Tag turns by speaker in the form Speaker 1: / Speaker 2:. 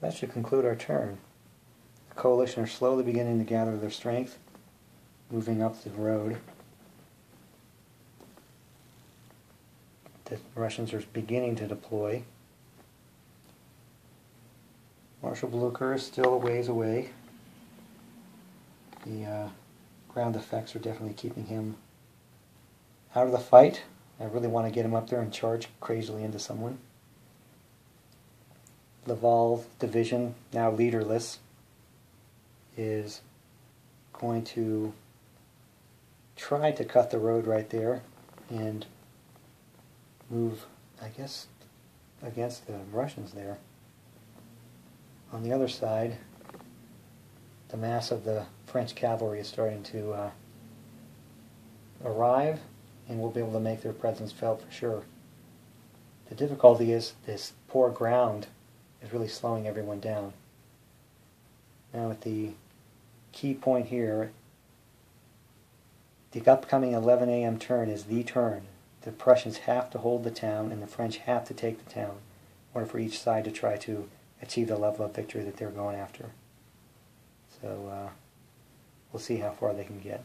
Speaker 1: That should conclude our turn. The coalition are slowly beginning to gather their strength, moving up the road. The Russians are beginning to deploy. Marshal Blucher is still a ways away. The uh, ground effects are definitely keeping him out of the fight. I really want to get him up there and charge crazily into someone. Leval division, now leaderless, is going to try to cut the road right there and move, I guess, against the Russians there. On the other side, the mass of the French cavalry is starting to uh, arrive and will be able to make their presence felt for sure. The difficulty is this poor ground is really slowing everyone down. Now at the key point here, the upcoming 11 a.m. turn is the turn. The Prussians have to hold the town and the French have to take the town in order for each side to try to achieve the level of victory that they're going after. So uh, we'll see how far they can get.